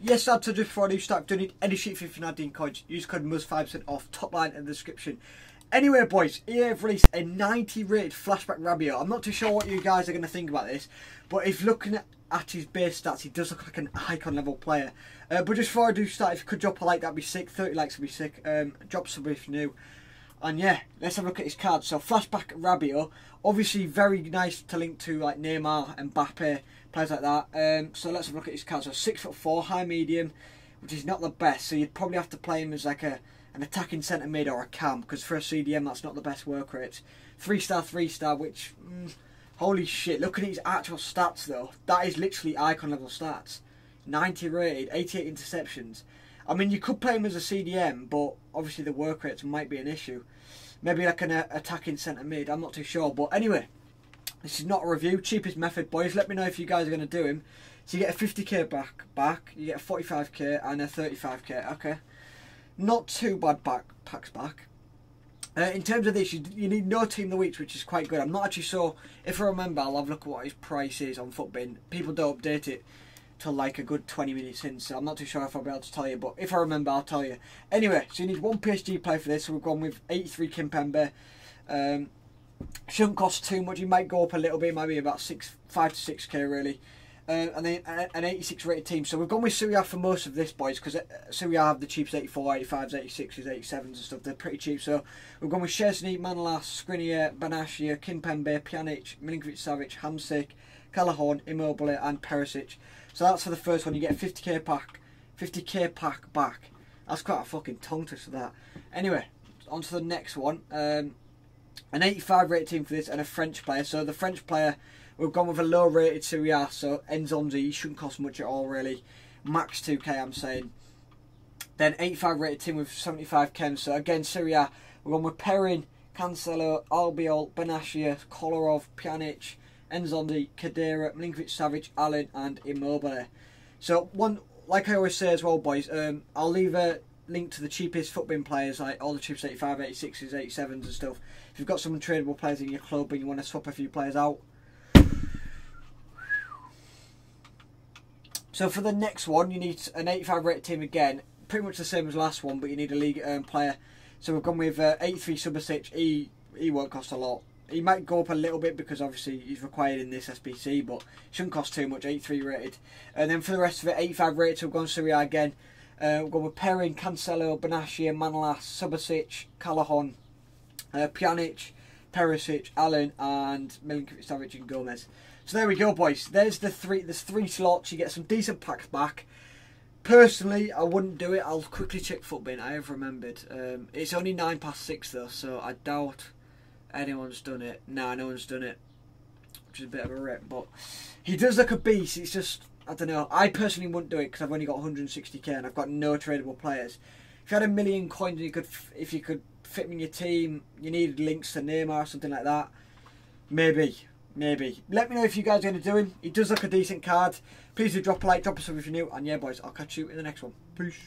Yes, that's just before I do start doing any shit 59 coins. Use code MUZ5% off, top line in the description. Anyway, boys, EA have released a 90 rated flashback Rabiot. I'm not too sure what you guys are going to think about this, but if looking at, his base stats, he does look like an icon level player. Uh, but just before I do start, if you could drop a like, that'd be sick. 30 likes would be sick. Um, drop some if new. And yeah, let's have a look at his cards. So flashback Rabiot, obviously very nice to link to like Neymar, Mbappe, players like that. Um, so let's have a look at his cards. So six foot four, high medium, which is not the best. So you'd probably have to play him as like a an attacking centre mid or a cam because for a CDM that's not the best work rate. Three star, three star, which mm, holy shit! Looking at his actual stats though, that is literally icon level stats. 90 rated, 88 interceptions. I mean, you could play him as a CDM, but obviously the work rates might be an issue. Maybe like an uh, attacking centre mid, I'm not too sure. But anyway, this is not a review. Cheapest method, boys. Let me know if you guys are going to do him. So you get a 50k back, back. You get a 45k and a 35k. Okay, not too bad back packs back. Uh, in terms of this, you, you, need no team of the week, which is quite good. I'm not actually sure. If I remember, I'll have a look at what his price is on Futbin. People don't update it till like a good 20 minutes in, so I'm not too sure if I'll be able to tell you, but if I remember, I'll tell you. Anyway, so you need one PSG player for this, so we've gone with 83 Kimpembe. Um, shouldn't cost too much, you might go up a little bit, maybe about six, 5 to 6k really. Uh, and then an 86 rated team. So we've gone with Serie A for most of this, boys, because uh, Serie A have the cheapest 84, 85s, 86s, 87s and stuff. They're pretty cheap. So we've gone with Szczesny, Manolas, Skriniar, Bennacer, Kimpembe, Pjanic, Milinkovic Savic, Hamsik, Callejón, Immobile and Perisic. So that's for the first one. You get a 50k pack, 50k pack back. That's quite a fucking tongue for that. Anyway, on to the next one. Um, an 85 rated team for this and a French player. So the French player, we've gone with a low rated Serie So Nzonzi, he shouldn't cost much at all really. Max 2k I'm saying. Then 85 rated team with 75 chem. So again Serie A, we're going with Perin, Cancelo, Albiol, Bennacer, Kolarov, Pjanic, Nzonzi, Khedira, Milinkovic Savic, Allan, and Immobile. So one, like I always say as well, boys. Um, I'll leave a link to the cheapest Futbin players, like all the cheapest 85, 86s, 87s, and stuff. If you've got some tradable players in your club and you want to swap a few players out. So for the next one, you need an 85 rated team again, pretty much the same as last one, but you need a league um, player. So we've gone with uh, 83 Subasic. He he won't cost a lot. He might go up a little bit because obviously he's required in this SBC, but shouldn't cost too much. 83 rated, and then for the rest of it, 85 rated. So we've gone Serie A again. Uh, we've gone with Perin, Cancelo, Bennacer, Manolas, Subasic, Callejón, uh, Pjanic, Perisic, Allan, and Milinkovic, Savic, and Gomez. So there we go, boys. There's the three. There's three slots. You get some decent packs back. Personally, I wouldn't do it. I'll quickly check Futbin. I have remembered. Um, it's only nine past six though, so I doubt anyone's done it. Nah, no one's done it, which is a bit of a rip. But he does look a beast. It's just I don't know. I personally wouldn't do it because I've only got 160k and I've got no tradable players. If you had a million coins, and you could if you could fit them in your team, you needed links to Neymar or something like that. Maybe, maybe. Let me know if you guys are going to do him. He does look a decent card. Please do drop a like, drop a sub if you're new, and yeah, boys, I'll catch you in the next one. Peace.